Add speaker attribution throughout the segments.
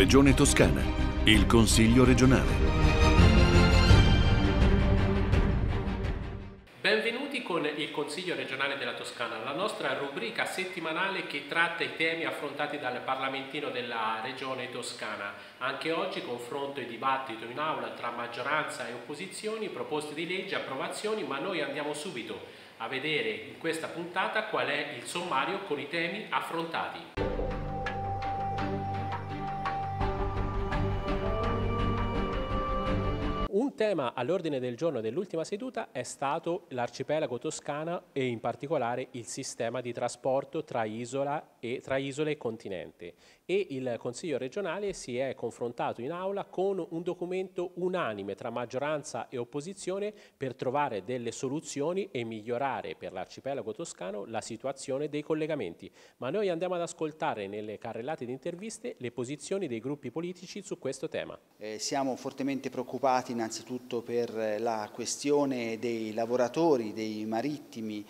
Speaker 1: Regione Toscana, il Consiglio regionale.
Speaker 2: Benvenuti con il Consiglio regionale della Toscana, la nostra rubrica settimanale che tratta i temi affrontati dal parlamentino della regione toscana. Anche oggi confronto e dibattito in aula tra maggioranza e opposizioni, proposte di legge, approvazioni, ma noi andiamo subito a vedere in questa puntata qual è il sommario con i temi affrontati. Un tema all'ordine del giorno dell'ultima seduta è stato l'arcipelago toscana e in particolare il sistema di trasporto tra, isola e, tra isole e continente e il Consiglio regionale si è confrontato in aula con un documento unanime tra maggioranza e opposizione per trovare delle soluzioni e migliorare per l'arcipelago toscano la situazione dei collegamenti. Ma noi andiamo ad ascoltare nelle carrellate di interviste le posizioni dei gruppi politici su questo tema.
Speaker 3: Eh, siamo fortemente preoccupati innanzitutto per la questione dei lavoratori, dei marittimi,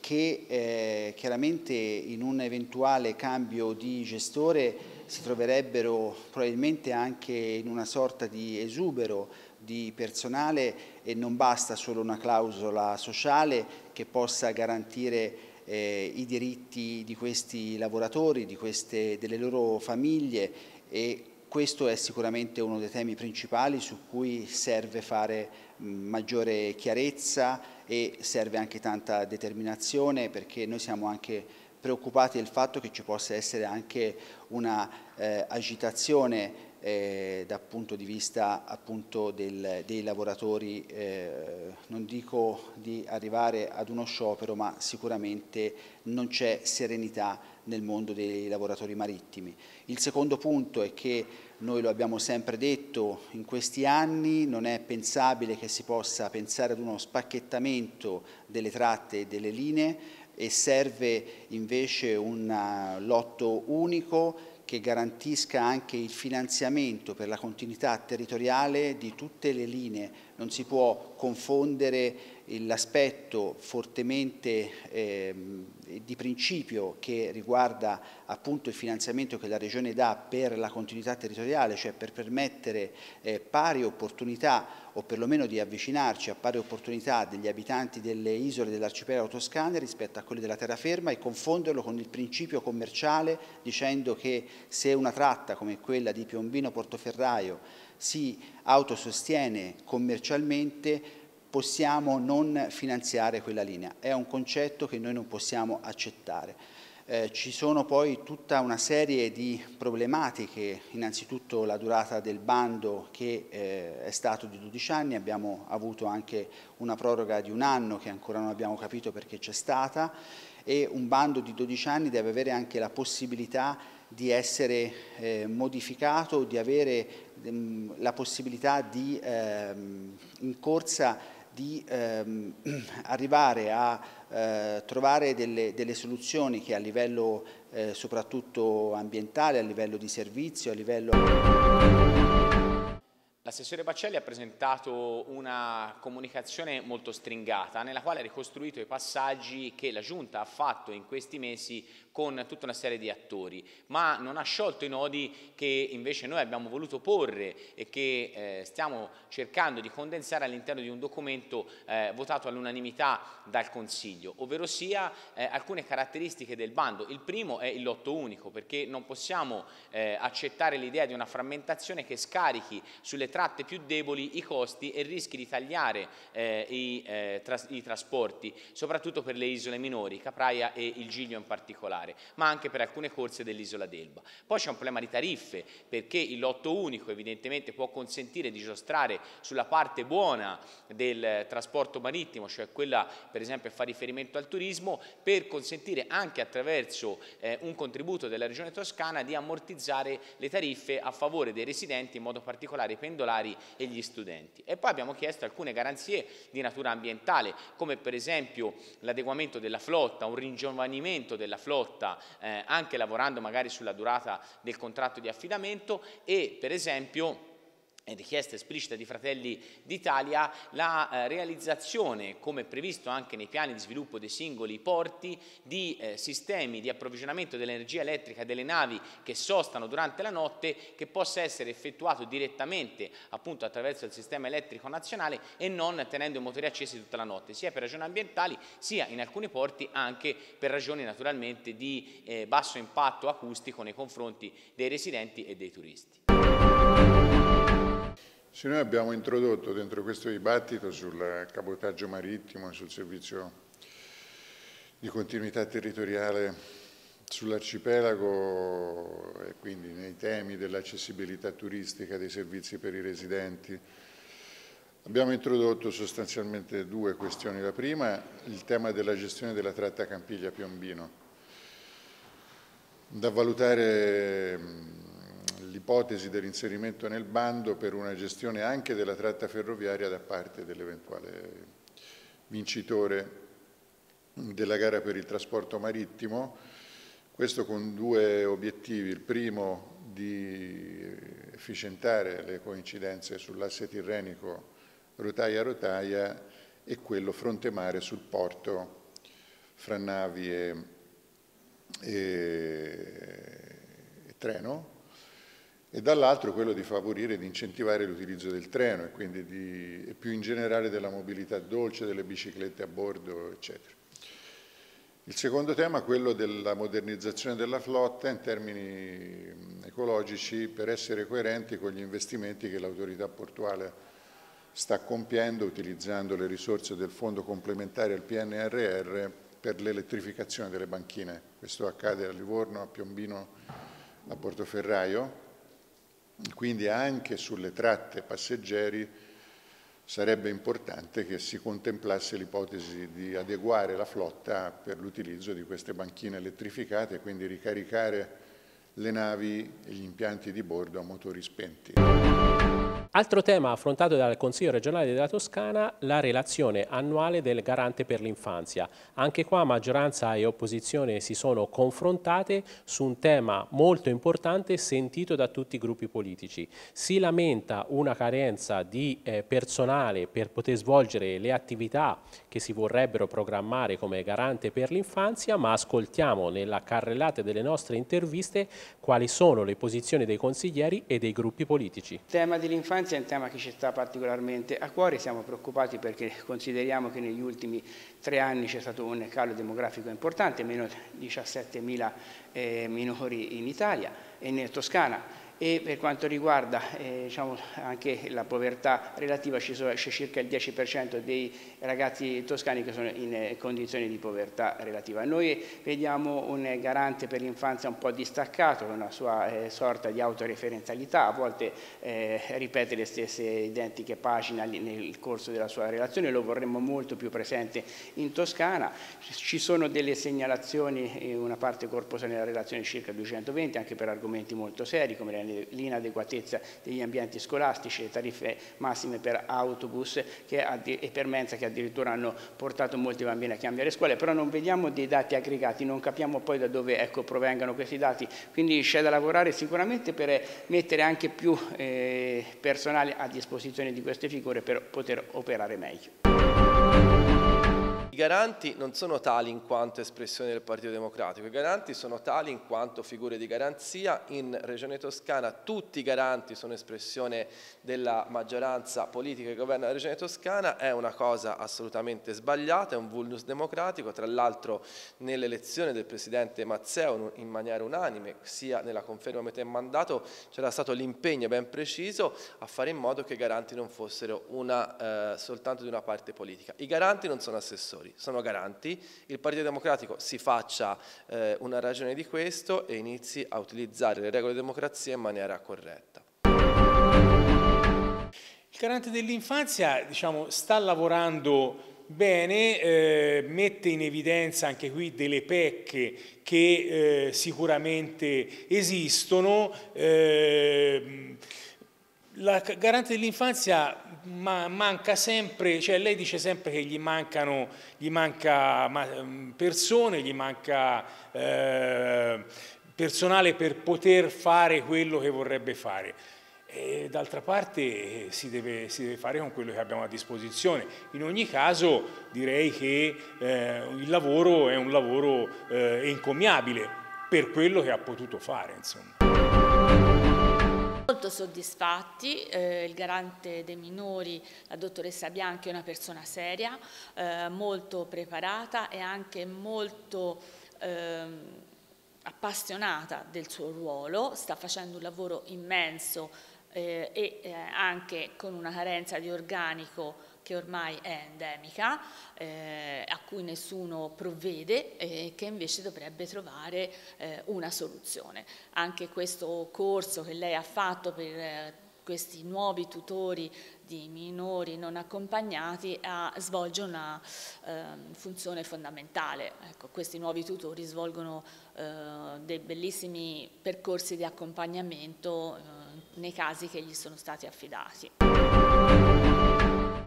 Speaker 3: che eh, chiaramente in un eventuale cambio di gestore si troverebbero probabilmente anche in una sorta di esubero di personale e non basta solo una clausola sociale che possa garantire eh, i diritti di questi lavoratori, di queste, delle loro famiglie e questo è sicuramente uno dei temi principali su cui serve fare maggiore chiarezza e serve anche tanta determinazione perché noi siamo anche preoccupati del fatto che ci possa essere anche una eh, agitazione eh, dal punto di vista appunto del, dei lavoratori, eh, non dico di arrivare ad uno sciopero, ma sicuramente non c'è serenità nel mondo dei lavoratori marittimi. Il secondo punto è che noi lo abbiamo sempre detto in questi anni, non è pensabile che si possa pensare ad uno spacchettamento delle tratte e delle linee e serve invece un uh, lotto unico che garantisca anche il finanziamento per la continuità territoriale di tutte le linee. Non si può confondere l'aspetto fortemente eh, di principio che riguarda appunto il finanziamento che la Regione dà per la continuità territoriale, cioè per permettere eh, pari opportunità o perlomeno di avvicinarci a pari opportunità degli abitanti delle isole dell'arcipelago toscane rispetto a quelli della terraferma e confonderlo con il principio commerciale dicendo che se una tratta come quella di Piombino Portoferraio si autosostiene commercialmente possiamo non finanziare quella linea. È un concetto che noi non possiamo accettare. Eh, ci sono poi tutta una serie di problematiche, innanzitutto la durata del bando che eh, è stato di 12 anni, abbiamo avuto anche una proroga di un anno che ancora non abbiamo capito perché c'è stata e un bando di 12 anni deve avere anche la possibilità di essere eh, modificato, di avere mh, mm, la possibilità di ehm, in corsa di ehm, arrivare a eh, trovare delle, delle, soluzioni che a livello eh, soprattutto ambientale, a livello di servizio, a livello...
Speaker 4: L'assessore Baccelli ha presentato una comunicazione molto stringata nella quale ha ricostruito i passaggi che la Giunta ha fatto in questi mesi con tutta una serie di attori, ma non ha sciolto i nodi che invece noi abbiamo voluto porre e che eh, stiamo cercando di condensare all'interno di un documento eh, votato all'unanimità dal Consiglio, ovvero sia eh, alcune caratteristiche del bando. Il primo è il lotto unico, perché non possiamo eh, accettare l'idea di una frammentazione che scarichi sulle tratte più deboli i costi e rischi di tagliare eh, i, eh, tras i, trasporti, soprattutto per le isole minori, Capraia e il Giglio in particolare, ma anche per alcune corse dell'isola d'Elba. Poi c'è un problema di tariffe, perché il lotto unico evidentemente può consentire di giostrare sulla parte buona del trasporto marittimo, cioè quella per esempio a fare riferimento al turismo, per consentire anche attraverso eh, un contributo della Regione Toscana di ammortizzare le tariffe a favore dei residenti, in modo particolare i pendolari pendolari e gli studenti. E poi abbiamo chiesto alcune garanzie di natura ambientale, come per esempio l'adeguamento della flotta, un ringiovanimento della flotta, eh, anche lavorando magari sulla durata del contratto di affidamento e per esempio richiesta esplicita di Fratelli d'Italia la eh, realizzazione, come previsto anche nei piani di sviluppo dei singoli porti, di eh, sistemi di approvvigionamento dell'energia elettrica delle navi che sostano durante la notte che possa essere effettuato direttamente appunto attraverso il sistema elettrico nazionale e non tenendo i motori accesi tutta la notte, sia per ragioni ambientali sia in alcuni porti anche per ragioni naturalmente di eh, basso impatto acustico nei confronti dei residenti e dei turisti.
Speaker 5: Sì, noi abbiamo introdotto dentro questo dibattito sul cabotaggio marittimo sul servizio di continuità territoriale sull'arcipelago e quindi nei temi dell'accessibilità turistica dei servizi per i residenti. Abbiamo introdotto sostanzialmente due questioni. La prima, il tema della gestione della tratta Campiglia-Piombino, da valutare l'ipotesi dell'inserimento nel bando per una gestione anche della tratta ferroviaria da parte dell'eventuale vincitore della gara per il trasporto marittimo, questo con due obiettivi, il primo di efficientare le coincidenze sull'asse tirrenico rotaia-rotaia e quello fronte mare sul porto fra navi e, e, e treno, e dall'altro quello di favorire ed incentivare l'utilizzo del treno e quindi di, e più in generale della mobilità dolce, delle biciclette a bordo, eccetera. Il secondo tema è quello della modernizzazione della flotta in termini ecologici per essere coerenti con gli investimenti che l'autorità portuale sta compiendo utilizzando le risorse del fondo complementare al PNRR per l'elettrificazione delle banchine. Questo accade a Livorno, a Piombino, a Portoferraio quindi anche sulle tratte passeggeri sarebbe importante che si contemplasse l'ipotesi di adeguare la flotta per l'utilizzo di queste banchine elettrificate, quindi ricaricare le navi e gli impianti di bordo a motori spenti.
Speaker 2: Altro tema affrontato dal Consiglio regionale della Toscana, la relazione annuale del garante per l'infanzia. Anche qua maggioranza e opposizione si sono confrontate su un tema molto importante sentito da tutti i gruppi politici. Si lamenta una carenza di eh, personale per poter svolgere le attività che si vorrebbero programmare come garante per l'infanzia, ma ascoltiamo nella carrellata delle nostre interviste quali sono le posizioni dei consiglieri e dei gruppi politici. Il
Speaker 6: tema dell'infanzia l'infanzia è un tema che ci sta particolarmente a cuore, siamo preoccupati perché consideriamo che negli ultimi tre anni c'è stato un calo demografico importante, meno 17.000 eh, minori in Italia e in Toscana e per quanto riguarda eh, diciamo, anche la povertà relativa c'è circa il 10% dei ragazzi toscani che sono in eh, condizioni di povertà relativa. Noi vediamo un garante per l'infanzia un po' distaccato una sua eh, sorta di autoreferenzialità, a volte eh, ripete le stesse identiche pagine nel corso della sua relazione, lo vorremmo molto più presente in Toscana. Ci sono delle segnalazioni, una parte corposa nella relazione circa 220 anche per argomenti molto seri come l'inadeguatezza degli ambienti scolastici, le tariffe massime per autobus e per mensa che addirittura hanno portato molti bambini a cambiare scuole, però non vediamo dei dati aggregati, non capiamo poi da dove ecco, provengano questi dati, quindi c'è da lavorare sicuramente per mettere anche più eh, personale a disposizione di queste figure per poter operare meglio.
Speaker 7: I garanti non sono tali in quanto espressione del Partito Democratico, i garanti sono tali in quanto figure di garanzia. In Regione Toscana tutti i garanti sono espressione della maggioranza politica che governa la Regione Toscana, è una cosa assolutamente sbagliata, è un vulnus democratico, tra l'altro nell'elezione del Presidente Mazzeo in maniera unanime, sia nella conferma metà in mandato, c'era stato l'impegno ben preciso a fare in modo che i garanti non fossero una, eh, soltanto di una parte politica. I garanti non sono assessori assessori, sono garanti, il Partito Democratico si faccia eh, una ragione di questo e inizi a utilizzare le regole di democrazia in maniera corretta.
Speaker 8: Il garante dell'infanzia diciamo, sta lavorando bene, eh, mette in evidenza anche qui delle pecche che eh, sicuramente esistono. Eh, la garante dell'infanzia ma manca sempre, cioè lei dice sempre che gli mancano, gli manca persone, gli manca eh, personale per poter fare quello che vorrebbe fare. d'altra parte si deve, si deve, fare con quello che abbiamo a disposizione. In ogni caso direi che eh, il lavoro è un lavoro eh, encomiabile per quello che ha potuto fare. Insomma.
Speaker 9: Molto soddisfatti, eh, il garante dei minori, la dottoressa Bianchi, è una persona seria, eh, molto preparata e anche molto ehm, appassionata del suo ruolo, sta facendo un lavoro immenso eh, e eh, anche con una carenza di organico che ormai è endemica, eh, a cui nessuno provvede e che invece dovrebbe trovare eh, una soluzione. Anche questo corso che lei ha fatto per eh, questi nuovi tutori di minori non accompagnati a, svolge una eh, funzione fondamentale. Ecco, questi nuovi tutori svolgono eh, dei bellissimi percorsi di accompagnamento eh, nei casi che gli sono stati affidati.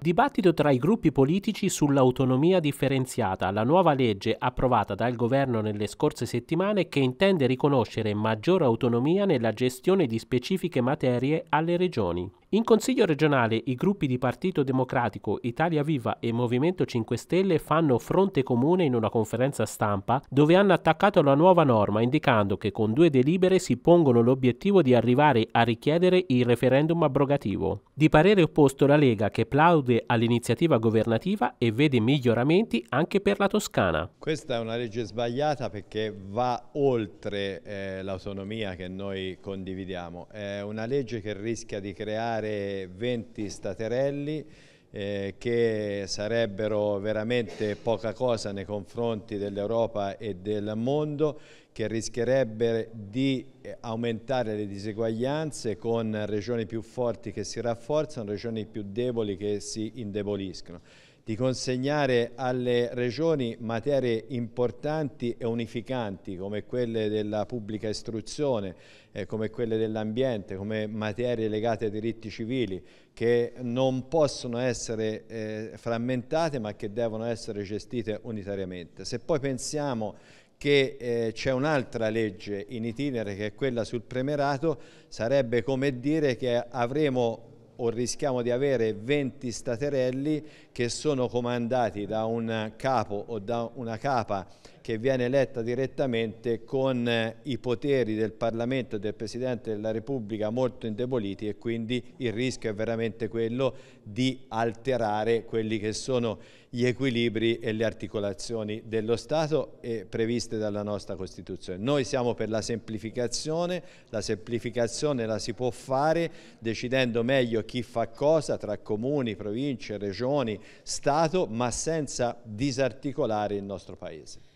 Speaker 2: Dibattito tra i gruppi politici sull'autonomia differenziata, la nuova legge approvata dal governo nelle scorse settimane che intende riconoscere maggiore autonomia nella gestione di specifiche materie alle regioni. In Consiglio regionale i gruppi di Partito Democratico, Italia Viva e Movimento 5 Stelle fanno fronte comune in una conferenza stampa dove hanno attaccato la nuova norma indicando che con due delibere si pongono l'obiettivo di arrivare a richiedere il referendum abrogativo. Di parere opposto la Lega che plaude all'iniziativa governativa e vede miglioramenti anche per la Toscana.
Speaker 10: Questa è una legge sbagliata perché va oltre eh, l'autonomia che noi condividiamo. È una legge che rischia di creare creare 20 staterelli eh, che sarebbero veramente poca cosa nei confronti dell'Europa e del mondo, che rischierebbe di eh, aumentare le diseguaglianze con regioni più forti che si rafforzano, regioni più deboli che si indeboliscono di consegnare alle regioni materie importanti e unificanti come quelle della pubblica istruzione, eh, come quelle dell'ambiente, come materie legate ai diritti civili, che non possono essere eh, frammentate ma che devono essere gestite unitariamente. Se poi pensiamo che eh, c'è un'altra legge in itinere che è quella sul premierato, sarebbe come dire che avremo o rischiamo di avere 20 staterelli che sono comandati da un capo o da una capa che viene eletta direttamente con eh, i poteri del Parlamento e del Presidente della Repubblica molto indeboliti e quindi il rischio è veramente quello di alterare quelli che sono gli equilibri e le articolazioni dello Stato previste dalla nostra Costituzione. Noi siamo per la semplificazione, la semplificazione la si può fare decidendo meglio chi fa cosa tra comuni, province, regioni, Stato, ma senza disarticolare il nostro Paese.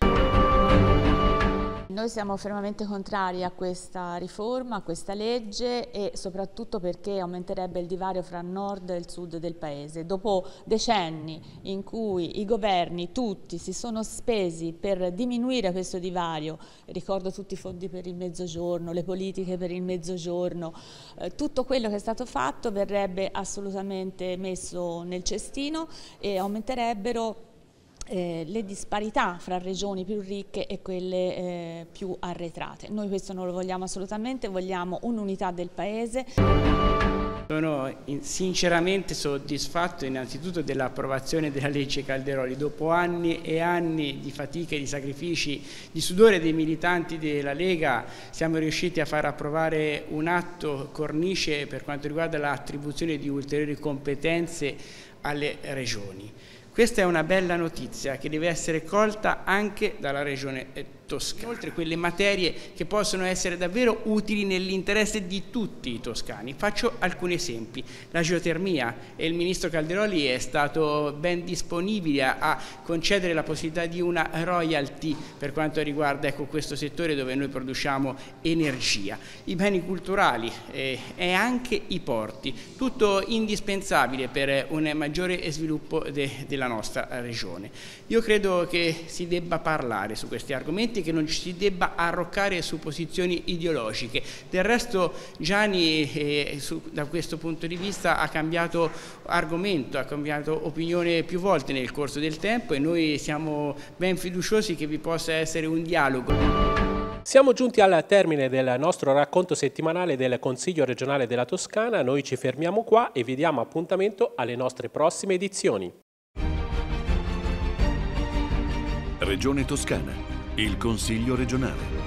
Speaker 9: Noi siamo fermamente contrari a questa riforma, a questa legge e soprattutto perché aumenterebbe il divario fra nord e il sud del paese. Dopo decenni in cui i governi tutti si sono spesi per diminuire questo divario, ricordo tutti i fondi per il mezzogiorno, le politiche per il mezzogiorno, eh, tutto quello che è stato fatto verrebbe assolutamente messo nel cestino e aumenterebbero eh, le disparità fra regioni più ricche e quelle eh, più arretrate. Noi questo non lo vogliamo assolutamente, vogliamo un'unità del Paese.
Speaker 6: Sono sinceramente soddisfatto innanzitutto dell'approvazione della legge Calderoli. Dopo anni e anni di fatiche, di sacrifici, di sudore dei militanti della Lega siamo riusciti a far approvare un atto cornice per quanto riguarda l'attribuzione di ulteriori competenze alle regioni. Questa è una bella notizia che deve essere colta anche dalla Regione toscana. Inoltre quelle materie che possono essere davvero utili nell'interesse di tutti i toscani. Faccio alcuni esempi. La geotermia e il Ministro Calderoli è stato ben disponibile a concedere la possibilità di una royalty per quanto riguarda ecco, questo settore dove noi produciamo energia. I beni culturali eh, e anche i porti, tutto indispensabile per un maggiore sviluppo de della nostra regione. Io credo che si debba parlare su questi argomenti che non ci si debba arroccare su posizioni ideologiche. Del resto Gianni eh, su, da questo punto di vista ha cambiato argomento, ha cambiato opinione più volte nel corso del tempo e noi siamo ben fiduciosi che vi possa essere un dialogo.
Speaker 2: Siamo giunti al termine del nostro racconto settimanale del Consiglio regionale della Toscana, noi ci fermiamo qua e vi diamo appuntamento alle nostre prossime edizioni.
Speaker 4: Regione Toscana, il Consiglio regionale.